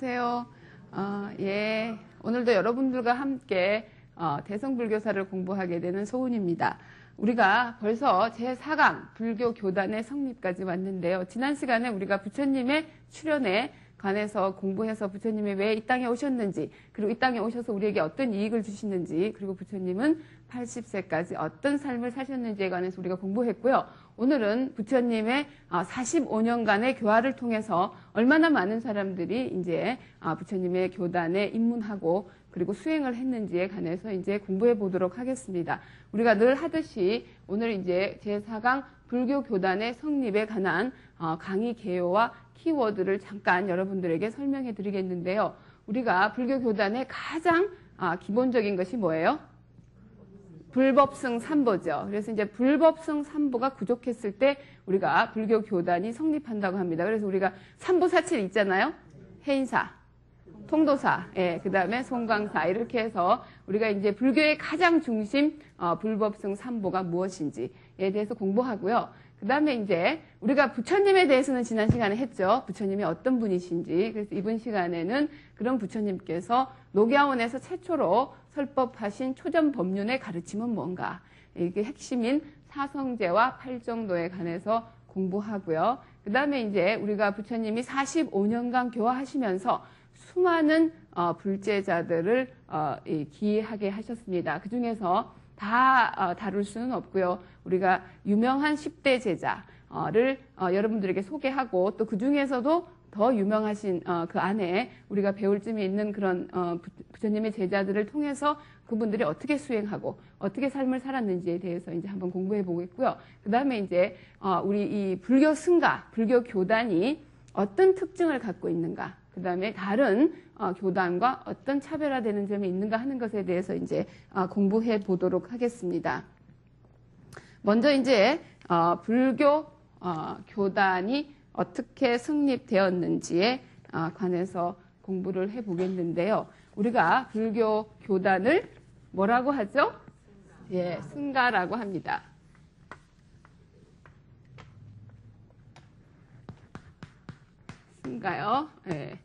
안녕하세요. 어, 예, 오늘도 여러분들과 함께 어, 대성불교사를 공부하게 되는 소은입니다. 우리가 벌써 제4강 불교 교단의 성립까지 왔는데요. 지난 시간에 우리가 부처님의 출연에 관해서 공부해서 부처님이 왜 이 땅에 오셨는지, 그리고 이 땅에 오셔서 우리에게 어떤 이익을 주시는지, 그리고 부처님은 80세까지 어떤 삶을 사셨는지에 관해서 우리가 공부했고요. 오늘은 부처님의 45년간의 아, 교화를 통해서 얼마나 많은 사람들이 이제 아, 부처님의 교단에 입문하고 그리고 수행을 했는지에 관해서 이제 공부해 보도록 하겠습니다. 우리가 늘 하듯이 오늘 이제 제4강 불교 교단의 성립에 관한 어, 강의 개요와 키워드를 잠깐 여러분들에게 설명해 드리겠는데요. 우리가 불교 교단의 가장 아, 기본적인 것이 뭐예요? 불법성 삼보죠. 그래서 이제 불법성 삼보가 부족했을 때 우리가 불교 교단이 성립한다고 합니다. 그래서 우리가 삼보 사칠 있잖아요. 해인사, 통도사, 예, 그 다음에 송광사 이렇게 해서 우리가 이제 불교의 가장 중심 어, 불법성 삼보가 무엇인지에 대해서 공부하고요. 그 다음에 이제 우리가 부처님에 대해서는 지난 시간에 했죠. 부처님이 어떤 분이신지. 그래서 이번 시간에는 그런 부처님께서 녹야원에서 최초로 설법하신 초전 법륜의 가르침은 뭔가. 이게 핵심인 사성제와 팔정도에 관해서 공부하고요. 그 다음에 이제 우리가 부처님이 45년간 교화하시면서 수많은 어, 불제자들을 어, 기하게 하셨습니다. 그 중에서 다 어, 다룰 수는 없고요. 우리가 유명한 10대 제자를 어, 여러분들에게 소개하고 또 그 중에서도 더 유명하신 어, 그 안에 우리가 배울 점이 있는 그런 부처님의 제자들을 통해서 그분들이 어떻게 수행하고 어떻게 삶을 살았는지에 대해서 이제 한번 공부해 보겠고요. 그 다음에 이제 우리 이 불교 승가, 불교 교단이 어떤 특징을 갖고 있는가, 그 다음에 다른 어, 교단과 어떤 차별화되는 점이 있는가 하는 것에 대해서 이제 어, 공부해 보도록 하겠습니다. 먼저 이제 어, 불교 어, 교단이 어떻게 성립되었는지에 어, 관해서 공부를 해 보겠는데요. 우리가 불교 교단을 뭐라고 하죠? 예, 승가라고 합니다. 승가요. 예.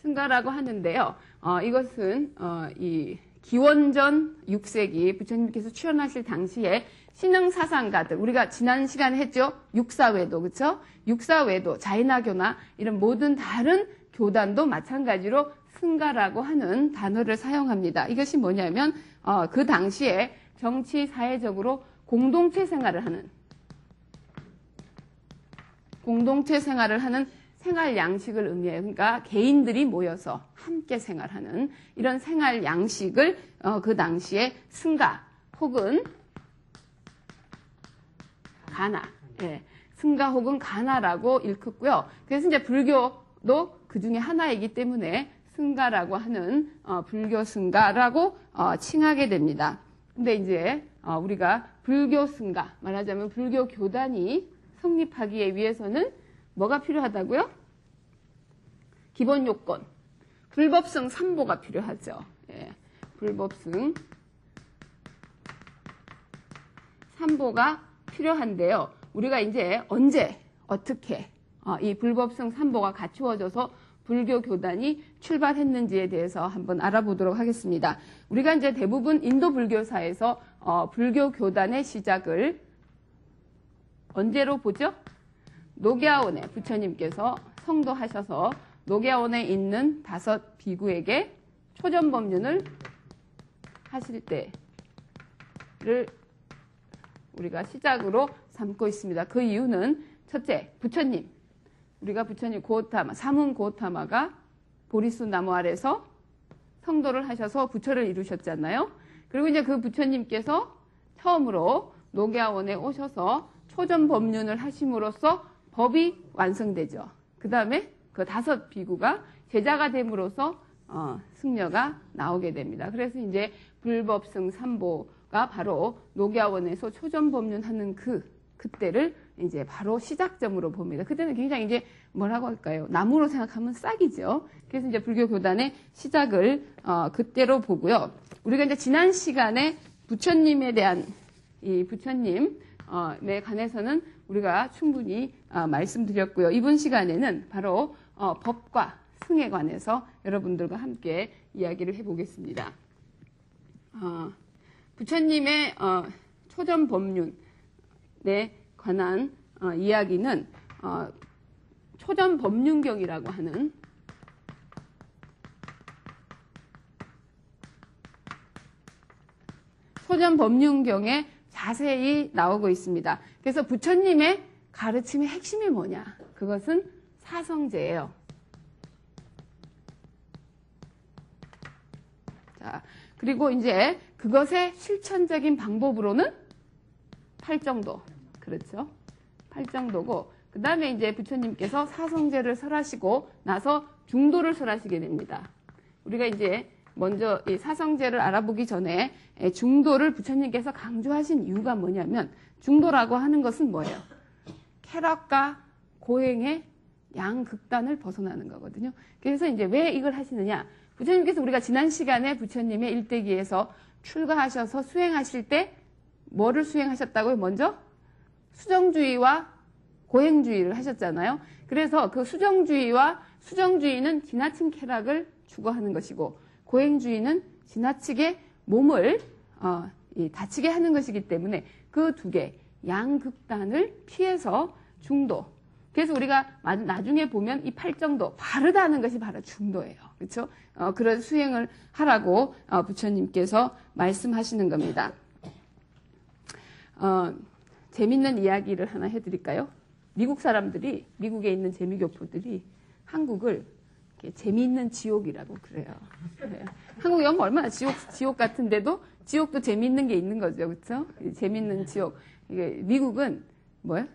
승가라고 하는데요. 어, 이것은 어, 이 기원전 6세기 부처님께서 출연하실 당시에 신흥 사상가들 우리가 지난 시간에 했죠 육사외도 그렇죠 육사외도 자이나교나 이런 모든 다른 교단도 마찬가지로 승가라고 하는 단어를 사용합니다. 이것이 뭐냐면 어, 그 당시에 정치 사회적으로 공동체 생활을 하는 공동체 생활을 하는 생활 양식을 의미해요. 그러니까 개인들이 모여서 함께 생활하는 이런 생활 양식을 어, 그 당시에 승가 혹은 가나, 예, 승가 혹은 가나라고 일컫고요. 그래서 이제 불교도 그 중에 하나이기 때문에 승가라고 하는 어, 불교 승가라고 어, 칭하게 됩니다. 근데 이제 어, 우리가 불교 승가 말하자면 불교 교단이 성립하기 위해서는 뭐가 필요하다고요? 기본 요건. 불법성 3보가 필요하죠. 예, 불법성 3보가 필요한데요. 우리가 이제 언제 어떻게 어, 이 불법성 3보가 갖추어져서 불교 교단이 출발했는지에 대해서 한번 알아보도록 하겠습니다. 우리가 이제 대부분 인도 불교사에서 어, 불교 교단의 시작을 언제로 보죠? 노갸온의 부처님께서 성도하셔서 노갸온에 있는 다섯 비구에게 초전법륜을 하실 때를 우리가 시작으로 삼고 있습니다. 그 이유는 첫째, 부처님. 우리가 부처님 고타마, 사문 고타마가 보리수 나무 아래서 성도를 하셔서 부처를 이루셨잖아요. 그리고 이제 그 부처님께서 처음으로 노갸원에 오셔서 초전 법륜을 하심으로써 법이 완성되죠. 그 다음에 그 다섯 비구가 제자가 됨으로써 어, 승려가 나오게 됩니다. 그래서 이제 불법승 삼보가 바로 녹야원에서 초전 법륜 하는 그 그때를 이제 바로 시작점으로 봅니다. 그때는 굉장히 이제 뭐라고 할까요? 나무로 생각하면 싹이죠. 그래서 이제 불교 교단의 시작을 어, 그때로 보고요. 우리가 이제 지난 시간에 부처님에 대한 이 부처님 에 관해서는 우리가 충분히 아, 말씀드렸고요. 이번 시간에는 바로 어, 법과 승에 관해서 여러분들과 함께 이야기를 해보겠습니다. 어, 부처님의 어, 초전 법륜에 관한 어, 이야기는 어, 초전 법륜경이라고 하는 초전 법륜경에 자세히 나오고 있습니다. 그래서 부처님의 가르침의 핵심이 뭐냐? 그것은 사성제예요. 자, 그리고 이제 그것의 실천적인 방법으로는 팔정도. 그렇죠? 팔정도고, 그 다음에 이제 부처님께서 사성제를 설하시고 나서 중도를 설하시게 됩니다. 우리가 이제 먼저 이 사성제를 알아보기 전에 중도를 부처님께서 강조하신 이유가 뭐냐면 중도라고 하는 것은 뭐예요? 쾌락과 고행의 양극단을 벗어나는 거거든요. 그래서 이제 왜 이걸 하시느냐? 부처님께서 우리가 지난 시간에 부처님의 일대기에서 출가하셔서 수행하실 때 뭐를 수행하셨다고요? 먼저 수정주의와 고행주의를 하셨잖아요. 그래서 그 수정주의와 수정주의는 지나친 쾌락을 추구하는 것이고 고행주의는 지나치게 몸을 어, 다치게 하는 것이기 때문에 그 두 개 양극단을 피해서 중도. 그래서 우리가 나중에 보면 이 팔정도 바르다는 것이 바로 중도예요. 그렇죠? 어, 그런 수행을 하라고 어, 부처님께서 말씀하시는 겁니다. 어, 재밌는 이야기를 하나 해드릴까요? 미국 사람들이 미국에 있는 재미교포들이 한국을 재미있는 지옥이라고 그래요. 네. 한국 영화 얼마나 지옥 지옥 같은데도 지옥도 재미있는 게 있는 거죠, 그렇죠? 재미있는 지옥. 이게 미국은 뭐야?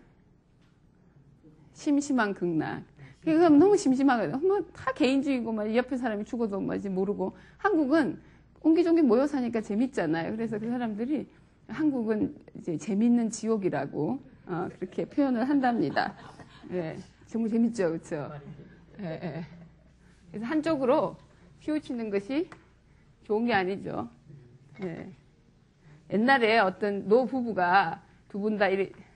심심한 극락. 그럼 너무 심심하거든요. 뭐다 개인주의고 막 옆에 사람이 죽어도 뭐지 모르고 한국은 옹기종기 모여 사니까 재밌잖아요. 그래서 그 사람들이 한국은 이제 재밌는 지옥이라고 어, 그렇게 표현을 한답니다. 예, 정말 재밌죠, 그렇죠? 예, 예. 그래서 한쪽으로 피우치는 것이 좋은 게 아니죠. 예. 옛날에 어떤 노 부부가 두 분 다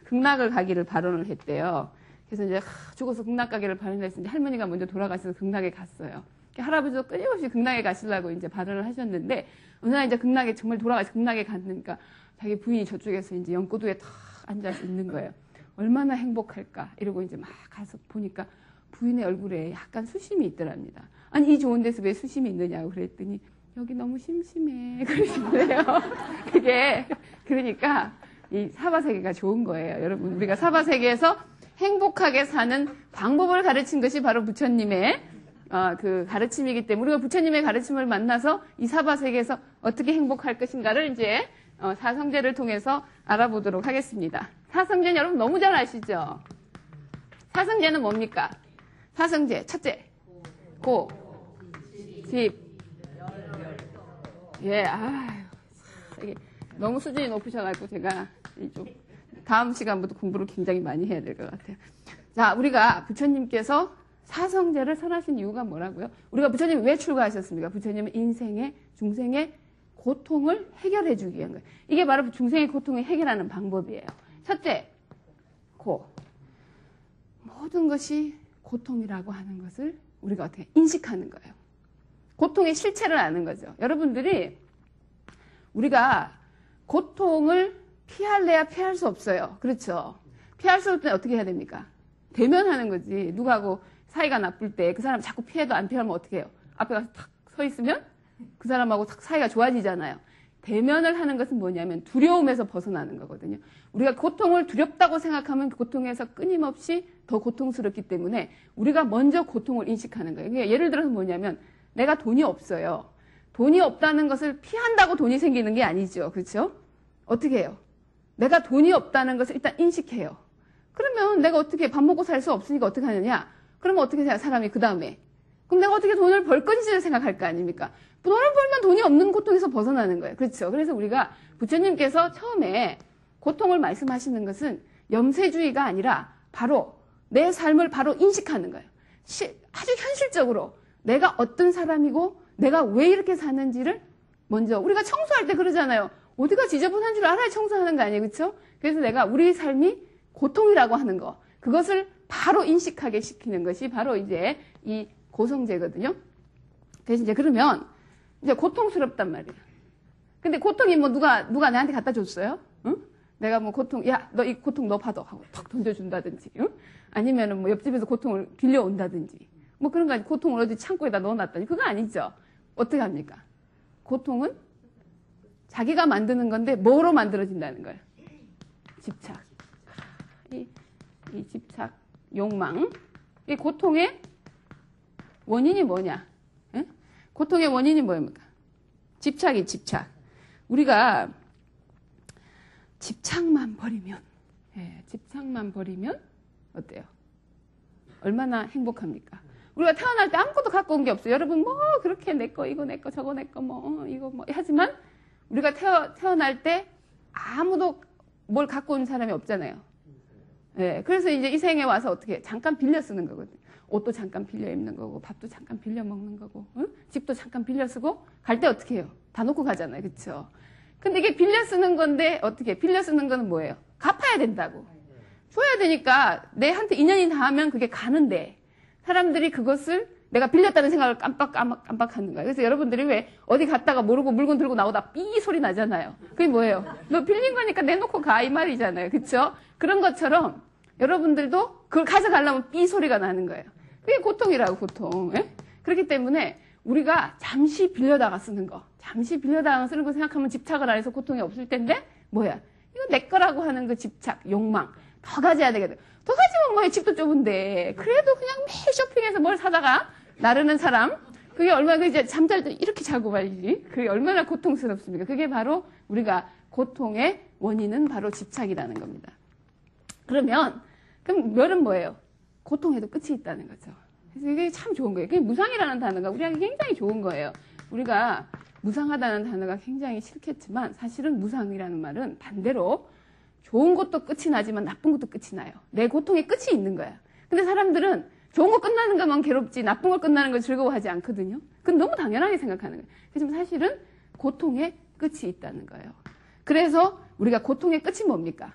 극락을 가기를 발언을 했대요. 그래서 이제 죽어서 극락 가기를 발언했는데 할머니가 먼저 돌아가셔서 극락에 갔어요. 할아버지도 끊임없이 극락에 가시려고 이제 발언을 하셨는데 어느 날 이제 극락에 정말 돌아가서 극락에 갔으니까 자기 부인이 저쪽에서 이제 연꽃 위에 탁 앉아서 있는 거예요. 얼마나 행복할까 이러고 이제 막 가서 보니까 부인의 얼굴에 약간 수심이 있더랍니다. 아니 이 좋은 데서 왜 수심이 있느냐고 그랬더니 여기 너무 심심해 그러시네요. 그게 그러니까 이 사바 세계가 좋은 거예요. 여러분 우리가 사바 세계에서 행복하게 사는 방법을 가르친 것이 바로 부처님의 어, 그 가르침이기 때문에 우리가 부처님의 가르침을 만나서 이 사바 세계에서 어떻게 행복할 것인가를 이제 어, 사성제를 통해서 알아보도록 하겠습니다. 사성제는 여러분 너무 잘 아시죠? 사성제는 뭡니까? 사성제 첫째 고, 집, 예, 아, 이게 너무 수준이 높으셔가지고 제가 좀 다음 시간부터 공부를 굉장히 많이 해야 될 것 같아요. 자, 우리가 부처님께서 사성제를 선하신 이유가 뭐라고요? 우리가 부처님 왜 출가하셨습니까? 부처님은 인생의 중생의 고통을 해결해 주기 위한 거예요. 이게 바로 중생의 고통을 해결하는 방법이에요. 첫째, 고. 모든 것이 고통이라고 하는 것을 우리가 어떻게 인식하는 거예요. 고통의 실체를 아는 거죠. 여러분들이 우리가 고통을 피할래야 피할 수 없어요. 그렇죠? 피할 수 없을 때 어떻게 해야 됩니까? 대면하는 거지. 누가하고 사이가 나쁠 때 그 사람 자꾸 피해도 안 피하면 어떻게 해요? 앞에 가서 탁 서 있으면 그 사람하고 탁 사이가 좋아지잖아요. 대면을 하는 것은 뭐냐면 두려움에서 벗어나는 거거든요. 우리가 고통을 두렵다고 생각하면 고통에서 끊임없이 더 고통스럽기 때문에 우리가 먼저 고통을 인식하는 거예요. 그러니까 예를 들어서 뭐냐면 내가 돈이 없어요. 돈이 없다는 것을 피한다고 돈이 생기는 게 아니죠. 그렇죠? 어떻게 해요? 내가 돈이 없다는 것을 일단 인식해요. 그러면 내가 어떻게 밥 먹고 살 수 없으니까 어떻게 하느냐? 그러면 어떻게 생각, 사람이 그 다음에? 그럼 내가 어떻게 돈을 벌 건지를 생각할 거 아닙니까? 돈을 벌면 돈이 없는 고통에서 벗어나는 거예요. 그렇죠? 그래서 우리가 부처님께서 처음에 고통을 말씀하시는 것은 염세주의가 아니라 바로 내 삶을 바로 인식하는 거예요. 아주 현실적으로 내가 어떤 사람이고 내가 왜 이렇게 사는지를 먼저 우리가 청소할 때 그러잖아요. 어디가 지저분한 줄 알아야 청소하는 거 아니에요. 그렇죠? 그래서 내가 우리 삶이 고통이라고 하는 거. 그것을 바로 인식하게 시키는 것이 바로 이제 이 고성제거든요. 대신 이제 그러면 이제 고통스럽단 말이에요. 근데 고통이 뭐 누가 누가 나한테 갖다 줬어요? 응? 내가 뭐 고통 야 너 이 고통 너 받아 하고 탁 던져준다든지 응? 아니면은 뭐 옆집에서 고통을 빌려온다든지 뭐 그런 거 아니 고통을 어디 창고에다 넣어놨다니 그거 아니죠. 어떻게 합니까? 고통은 자기가 만드는 건데 뭐로 만들어진다는 거예요? 집착. 이, 이 집착, 욕망. 이 고통의 원인이 뭐냐? 예? 고통의 원인이 뭐입니까? 집착이 집착. 우리가 집착만 버리면, 예, 집착만 버리면 어때요? 얼마나 행복합니까? 우리가 태어날 때 아무것도 갖고 온 게 없어요. 여러분 뭐 그렇게 내 거 이거 내 거 저거 내 거 뭐 이거 뭐 하지만 우리가 태어 태어날 때 아무도 뭘 갖고 온 사람이 없잖아요. 예, 그래서 이제 이 생에 와서 어떻게 잠깐 빌려 쓰는 거거든요. 옷도 잠깐 빌려 입는 거고 밥도 잠깐 빌려 먹는 거고 응? 집도 잠깐 빌려 쓰고 갈 때 어떻게 해요? 다 놓고 가잖아요. 그렇죠? 근데 이게 빌려 쓰는 건데 어떻게 빌려 쓰는 거는 뭐예요? 갚아야 된다고. 줘야 되니까 내한테 인연이 닿으면 그게 가는데 사람들이 그것을 내가 빌렸다는 생각을 깜빡 깜빡 깜빡 하는 거예요. 그래서 여러분들이 왜 어디 갔다가 모르고 물건 들고 나오다 삐 소리 나잖아요. 그게 뭐예요? 너 빌린 거니까 내놓고 가 이 말이잖아요. 그렇죠? 그런 것처럼 여러분들도 그걸 가져가려면 삐 소리가 나는 거예요. 그게 고통이라고 고통. 예? 그렇기 때문에 우리가 잠시 빌려다가 쓰는 거, 잠시 빌려다가 쓰는 거 생각하면 집착을 안 해서 고통이 없을 텐데 뭐야? 이거 내 거라고 하는 그 집착, 욕망 더 가져야 되거든. 더 가지면 뭐해? 집도 좁은데. 그래도 그냥 매일 쇼핑해서 뭘 사다가 나르는 사람. 그게 얼마나 이제 잠잘 때 이렇게 자고 말이지. 그게 얼마나 고통스럽습니까? 그게 바로 우리가 고통의 원인은 바로 집착이라는 겁니다. 그러면 그럼 멸은 뭐예요? 고통에도 끝이 있다는 거죠. 그래서 이게 참 좋은 거예요. 무상이라는 단어가 우리한테 굉장히 좋은 거예요. 우리가 무상하다는 단어가 굉장히 싫겠지만 사실은 무상이라는 말은 반대로 좋은 것도 끝이 나지만 나쁜 것도 끝이 나요. 내 고통의 끝이 있는 거야. 근데 사람들은 좋은 거 끝나는 것만 괴롭지 나쁜 거 끝나는 걸 즐거워하지 않거든요. 그건 너무 당연하게 생각하는 거예요. 하지만 사실은 고통의 끝이 있다는 거예요. 그래서 우리가 고통의 끝이 뭡니까?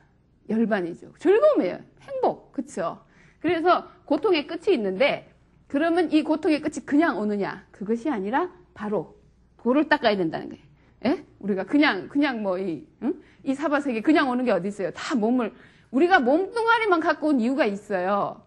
열반이죠. 즐거움이에요. 행복. 그쵸? 그래서 고통의 끝이 있는데 그러면 이 고통의 끝이 그냥 오느냐? 그것이 아니라 바로 돌을 닦아야 된다는 거예요. 예? 우리가 그냥 그냥 뭐이 응? 이 사바세계 그냥 오는 게 어디 있어요? 다 몸을 우리가 몸뚱아리만 갖고 온 이유가 있어요.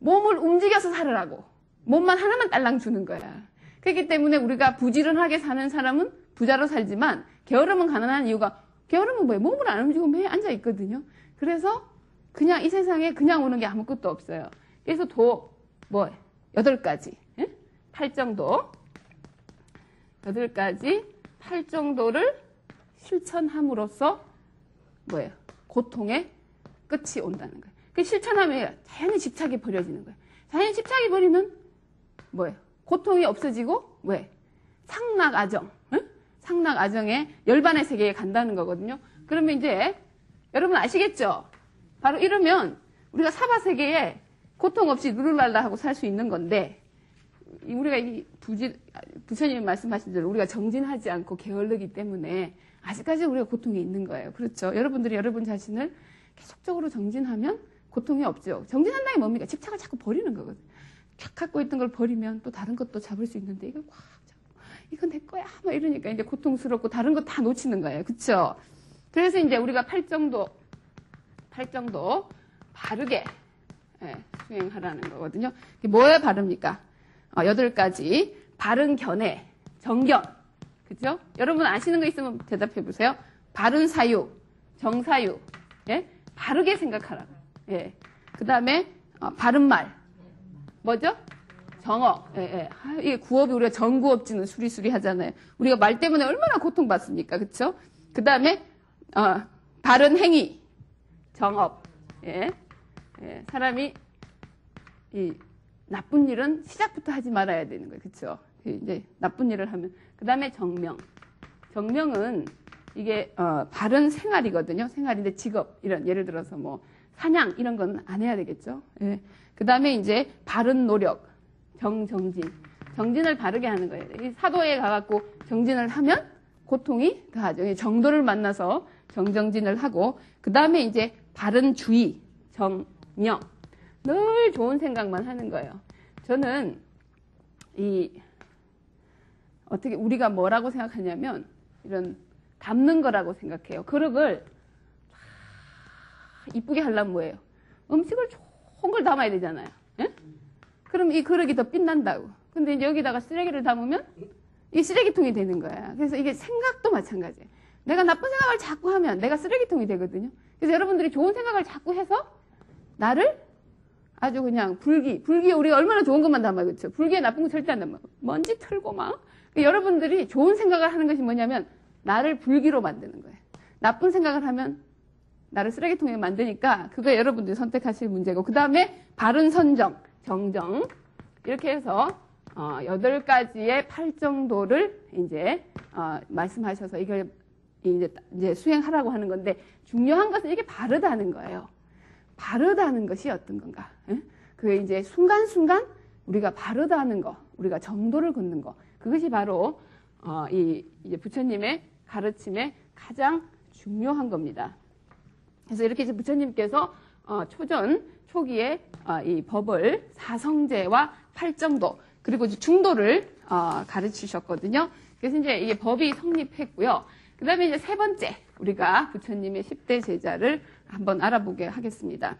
몸을 움직여서 살으라고. 몸만 하나만 딸랑 주는 거야. 그렇기 때문에 우리가 부지런하게 사는 사람은 부자로 살지만 게으름은 가난한 이유가 게으름은 뭐예요? 몸을 안 움직이고 매일 앉아 있거든요. 그래서 그냥 이 세상에 그냥 오는 게 아무것도 없어요. 그래서 도, 뭐, 여덟 가지. 예? 팔정도. 여덟 가지 팔정도를 실천함으로써 뭐예요? 고통의 끝이 온다는 거예요. 그 실천하면 자연히 집착이 버려지는 거예요. 자연히 집착이 버리면 뭐예요? 고통이 없어지고 왜? 상락아정. 응? 상락아정의 열반의 세계에 간다는 거거든요. 그러면 이제 여러분 아시겠죠? 바로 이러면 우리가 사바 세계에 고통 없이 누를랄라 하고 살 수 있는 건데 우리가 이 부지, 부처님이 말씀하신 대로 우리가 정진하지 않고 게을르기 때문에 아직까지 우리가 고통이 있는 거예요. 그렇죠? 여러분들이 여러분 자신을 계속적으로 정진하면 고통이 없죠. 정진한다는 게 뭡니까? 집착을 자꾸 버리는 거거든요. 갖고 있던 걸 버리면 또 다른 것도 잡을 수 있는데 이걸 꽉 잡고 이건 내 거야 막 이러니까 이제 고통스럽고 다른 거 다 놓치는 거예요. 그렇죠? 그래서 이제 우리가 팔정도 팔정도 바르게 예, 수행하라는 거거든요. 뭐에 바릅니까? 어, 여덟 가지 바른 견해, 정견, 그죠? 여러분 아시는 거 있으면 대답해 보세요. 바른 사유, 정사유, 예, 바르게 생각하라. 예, 그 다음에 어, 바른 말, 뭐죠? 정어. 예, 예. 아, 이게 구업이 우리가 정구업지는 수리수리 하잖아요. 우리가 말 때문에 얼마나 고통받습니까? 그쵸? 그 다음에, 어, 바른 행위. 정업. 예. 예. 사람이, 이, 나쁜 일은 시작부터 하지 말아야 되는 거예요. 그쵸? 이제, 나쁜 일을 하면. 그 다음에 정명. 정명은 이게, 어, 바른 생활이거든요. 생활인데 직업. 이런, 예를 들어서 뭐, 사냥, 이런 건 안 해야 되겠죠? 예. 그 다음에 이제, 바른 노력. 정정진. 정진을 바르게 하는 거예요. 이 사도에 가갖고 정진을 하면 고통이 가하죠. 정도를 만나서 정정진을 하고 그 다음에 이제 바른 주의, 정령. 늘 좋은 생각만 하는 거예요. 저는 이 어떻게 우리가 뭐라고 생각하냐면 이런 담는 거라고 생각해요. 그릇을 이쁘게 하려면 뭐예요? 음식을 좋은 걸 담아야 되잖아요. 예? 그럼 이 그릇이 더 빛난다고. 근데 이제 여기다가 쓰레기를 담으면 이 쓰레기통이 되는 거야. 그래서 이게 생각도 마찬가지예요. 내가 나쁜 생각을 자꾸 하면 내가 쓰레기통이 되거든요. 그래서 여러분들이 좋은 생각을 자꾸 해서 나를 아주 그냥 불기, 불기에 우리가 얼마나 좋은 것만 담아요. 그렇죠? 불기에 나쁜 거 절대 안 담아요. 먼지 털고 막. 여러분들이 좋은 생각을 하는 것이 뭐냐면 나를 불기로 만드는 거예요. 나쁜 생각을 하면 나를 쓰레기통에 만드니까 그거 여러분들이 선택하실 문제고 그 다음에 바른 선정, 정정 이렇게 해서 어, 8가지의 팔정도를 이제 어, 말씀하셔서 이걸 이제, 수행하라고 하는 건데 중요한 것은 이게 바르다는 거예요. 바르다는 것이 어떤 건가? 응? 그게 이제 순간순간 우리가 바르다는 거, 우리가 정도를 긋는 거, 그것이 바로 어, 이 이제 부처님의 가르침의 가장 중요한 겁니다. 그래서 이렇게 이제 부처님께서 어, 초전 초기에 어, 이 법을 사성제와 팔정도 그리고 중도를 어, 가르치셨거든요. 그래서 이제 이게 법이 성립했고요. 그 다음에 이제 세 번째 우리가 부처님의 10대 제자를 한번 알아보게 하겠습니다.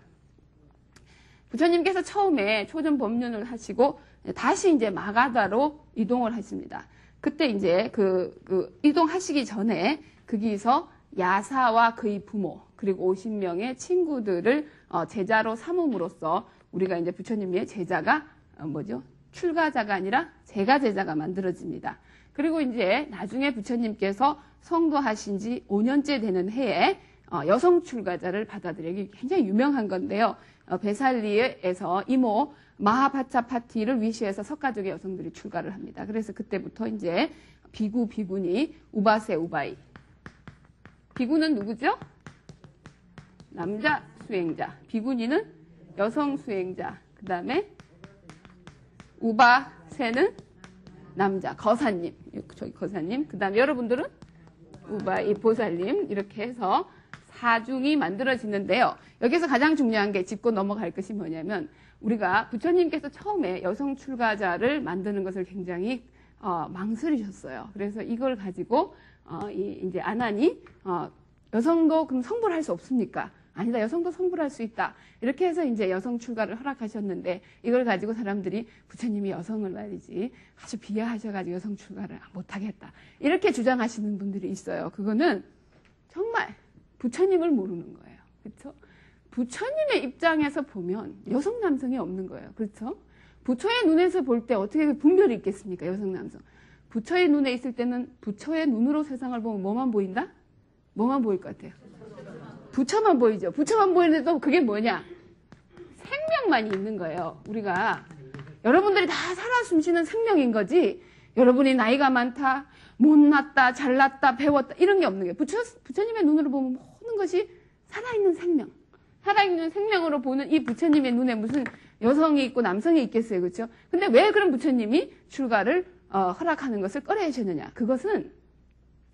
부처님께서 처음에 초전 법륜을 하시고 다시 이제 마가다로 이동을 하십니다. 그때 이제 그, 그 이동하시기 전에 거기서 야사와 그의 부모 그리고 50명의 친구들을 어, 제자로 삼음으로써 우리가 이제 부처님의 제자가 어, 뭐죠? 출가자가 아니라 제가 제자가 만들어집니다. 그리고 이제 나중에 부처님께서 성도하신 지 5년째 되는 해에 어, 여성 출가자를 받아들이기 굉장히 유명한 건데요. 베살리에서 이모 마하바차 파티를 위시해서 석가족의 여성들이 출가를 합니다. 그래서 그때부터 이제 비구 비구니 우바세 우바이 비구는 누구죠? 남자 수행자. 비구니는 여성 수행자. 그 다음에 우바세는 남자 거사님. 저기 거사님. 그 다음에 여러분들은 우바 이 보살님. 이렇게 해서 사중이 만들어지는데요. 여기서 가장 중요한 게 짚고 넘어갈 것이 뭐냐면 우리가 부처님께서 처음에 여성 출가자를 만드는 것을 굉장히 어, 망설이셨어요. 그래서 이걸 가지고 어, 이, 이제 아나니 어, 여성도 그럼 성불할 수 없습니까? 아니다. 여성도 성불할 수 있다. 이렇게 해서 이제 여성 출가를 허락하셨는데 이걸 가지고 사람들이 부처님이 여성을 말이지 아주 비하하셔가지고 여성 출가를 못하겠다. 이렇게 주장하시는 분들이 있어요. 그거는 정말 부처님을 모르는 거예요. 그렇죠? 부처님의 입장에서 보면 여성 남성이 없는 거예요. 그렇죠? 부처의 눈에서 볼 때 어떻게 분별이 있겠습니까? 여성 남성. 부처의 눈에 있을 때는 부처의 눈으로 세상을 보면 뭐만 보인다? 뭐만 보일 것 같아요? 부처만 보이죠. 부처만 보이는데도 그게 뭐냐? 생명만이 있는 거예요. 우리가 여러분들이 다 살아 숨쉬는 생명인 거지. 여러분이 나이가 많다, 못났다, 잘났다, 배웠다 이런 게 없는 거예요. 부처 부처님의 눈으로 보면 모든 것이 살아있는 생명. 살아있는 생명으로 보는 이 부처님의 눈에 무슨 여성이 있고 남성이 있겠어요. 그렇죠? 근데 왜 그런 부처님이 출가를 어, 허락하는 것을 꺼려하셨느냐? 그것은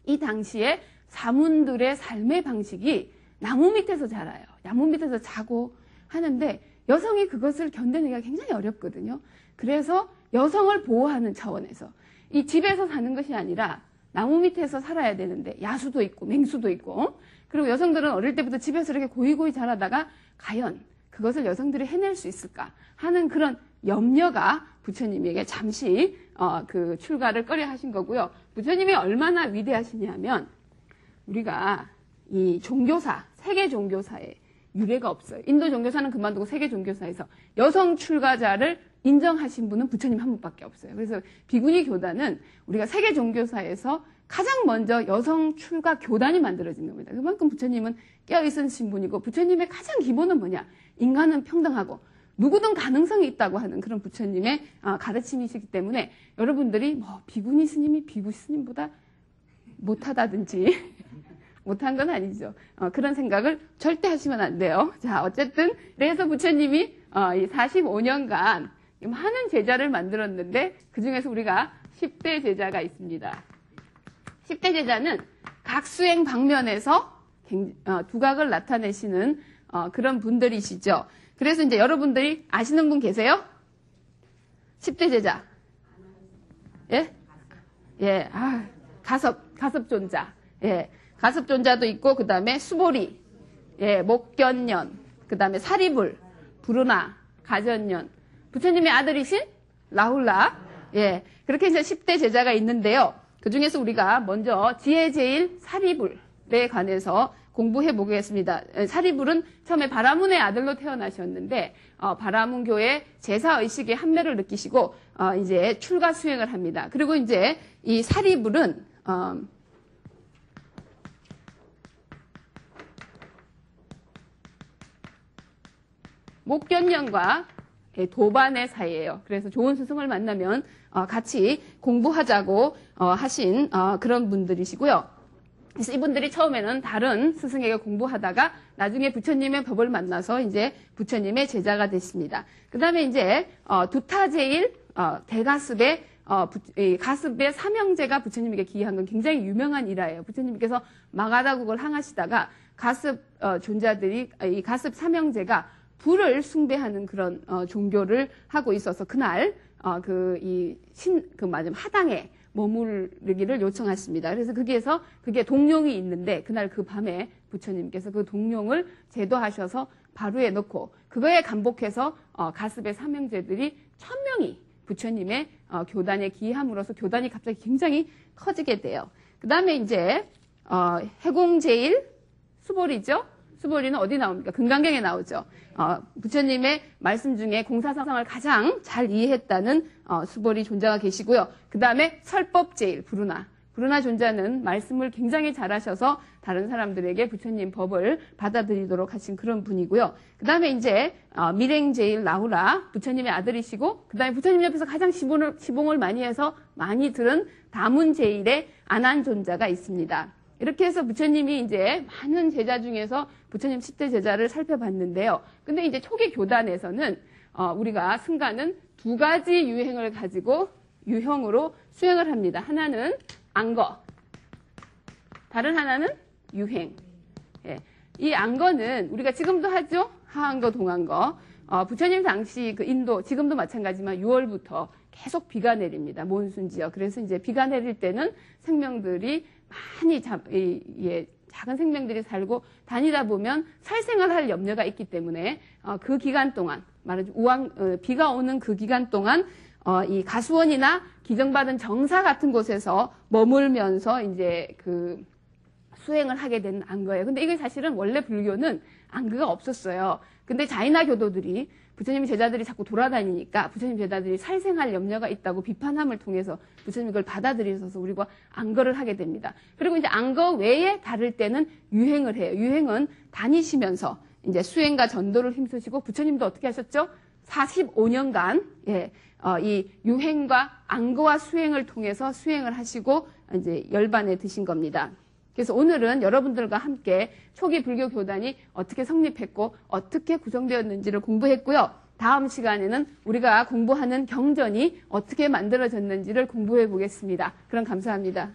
이 당시에 사문들의 삶의 방식이 나무 밑에서 자라요. 나무 밑에서 자고 하는데 여성이 그것을 견뎌내기가 굉장히 어렵거든요. 그래서 여성을 보호하는 차원에서 이 집에서 사는 것이 아니라 나무 밑에서 살아야 되는데 야수도 있고 맹수도 있고 그리고 여성들은 어릴 때부터 집에서 이렇게 고이고이 자라다가 과연 그것을 여성들이 해낼 수 있을까 하는 그런 염려가 부처님에게 잠시 어, 그 출가를 꺼려 하신 거고요. 부처님이 얼마나 위대하시냐면 우리가 이 종교사 세계 종교사에 유례가 없어요. 인도 종교사는 그만두고 세계 종교사에서 여성 출가자를 인정하신 분은 부처님 한 분밖에 없어요. 그래서 비구니 교단은 우리가 세계 종교사에서 가장 먼저 여성 출가 교단이 만들어진 겁니다. 그만큼 부처님은 깨어있으신 분이고 부처님의 가장 기본은 뭐냐? 인간은 평등하고 누구든 가능성이 있다고 하는 그런 부처님의 아, 가르침이시기 때문에 여러분들이 뭐 비구니 스님이 비구 스님보다 못하다든지 못한 건 아니죠. 어, 그런 생각을 절대 하시면 안 돼요. 자, 어쨌든 그래서 부처님이 어, 이 45년간 많은 제자를 만들었는데 그 중에서 우리가 10대 제자가 있습니다. 10대 제자는 각 수행 방면에서 어, 두각을 나타내시는 어, 그런 분들이시죠. 그래서 이제 여러분들이 아시는 분 계세요? 10대 제자. 예? 예, 아, 가섭, 가섭존자. 예, 가섭존자도 있고, 그 다음에 수보리, 예, 목견년, 그 다음에 사리불, 부르나, 가전년. 부처님의 아들이신 라훌라. 예, 그렇게 이제 10대 제자가 있는데요. 그 중에서 우리가 먼저 지혜 제일 사리불에 관해서 공부해 보겠습니다. 예, 사리불은 처음에 바라문의 아들로 태어나셨는데 어, 바라문 교회 제사 의식의 한매를 느끼시고 어, 이제 출가 수행을 합니다. 그리고 이제 이 사리불은 어, 목견년과 도반의 사이예요. 그래서 좋은 스승을 만나면 어, 같이 공부하자고 어, 하신 어, 그런 분들이시고요. 그래서 이분들이 처음에는 다른 스승에게 공부하다가 나중에 부처님의 법을 만나서 이제 부처님의 제자가 됐습니다. 그 다음에 이제 두타제일 대가습의 가습의 삼형제가 부처님에게 기이한 건 굉장히 유명한 일화예요. 부처님께서 마가다국을 항하시다가 가습 존자들이 이 가습 삼형제가 불을 숭배하는 그런 어, 종교를 하고 있어서 그날 어, 그이 신 그 맞음 하당에 머무르기를 요청했습니다. 그래서 거기에서 그게 동룡이 있는데 그날 그 밤에 부처님께서 그 동룡을 제도하셔서 바루에 넣고 그거에 감복해서 어, 가습의 삼형제들이 천 명이 부처님의 어, 교단에 기함으로써 교단이 갑자기 굉장히 커지게 돼요. 그 다음에 이제 어, 해공제일 수보리죠. 수보리는 어디 나옵니까? 금강경에 나오죠. 어, 부처님의 말씀 중에 공사상을 가장 잘 이해했다는 어, 수보리 존자가 계시고요. 그 다음에 설법제일 부르나. 부르나 존자는 말씀을 굉장히 잘하셔서 다른 사람들에게 부처님 법을 받아들이도록 하신 그런 분이고요. 그 다음에 이제 어, 밀행제일 나후라 부처님의 아들이시고 그 다음에 부처님 옆에서 가장 시봉을, 시봉을 많이 해서 많이 들은 다문제일의 안한 존자가 있습니다. 이렇게 해서 부처님이 이제 많은 제자 중에서 부처님 10대 제자를 살펴봤는데요. 근데 이제 초기 교단에서는 어, 우리가 승가는 두 가지 유행을 가지고 유형으로 수행을 합니다. 하나는 안거, 다른 하나는 유행. 예. 이 안거는 우리가 지금도 하죠. 하안거, 동안거. 어, 부처님 당시 그 인도 지금도 마찬가지지만 6월부터 계속 비가 내립니다. 몬순 지역. 그래서 이제 비가 내릴 때는 생명들이 많이 자, 이, 예, 작은 생명들이 살고 다니다 보면 살생을 할 염려가 있기 때문에 어, 그 기간 동안 말하자면 우왕 어, 비가 오는 그 기간 동안 어, 이 가수원이나 기증받은 정사 같은 곳에서 머물면서 이제 그 수행을 하게 된 안 거예요. 근데 이게 사실은 원래 불교는 안거가 없었어요. 근데 자이나 교도들이 부처님 제자들이 자꾸 돌아다니니까 부처님 제자들이 살생할 염려가 있다고 비판함을 통해서 부처님 이걸 받아들이셔서 우리가 안거를 하게 됩니다. 그리고 이제 안거 외에 다를 때는 유행을 해요. 유행은 다니시면서 이제 수행과 전도를 힘쓰시고 부처님도 어떻게 하셨죠? 45년간 예, 어, 이 유행과 안거와 수행을 통해서 수행을 하시고 이제 열반에 드신 겁니다. 그래서 오늘은 여러분들과 함께 초기 불교 교단이 어떻게 성립했고 어떻게 구성되었는지를 공부했고요. 다음 시간에는 우리가 공부하는 경전이 어떻게 만들어졌는지를 공부해 보겠습니다. 그럼 감사합니다.